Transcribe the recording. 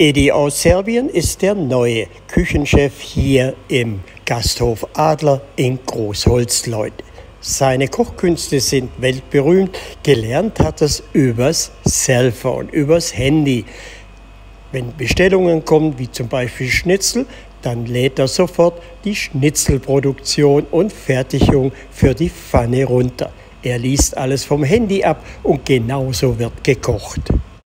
Edi aus Serbien ist der neue Küchenchef hier im Gasthof Adler in Großholzleut. Seine Kochkünste sind weltberühmt. Gelernt hat es übers Cellphone, übers Handy. Wenn Bestellungen kommen, wie zum Beispiel Schnitzel, dann lädt er sofort die Schnitzelproduktion und Fertigung für die Pfanne runter. Er liest alles vom Handy ab und genauso wird gekocht.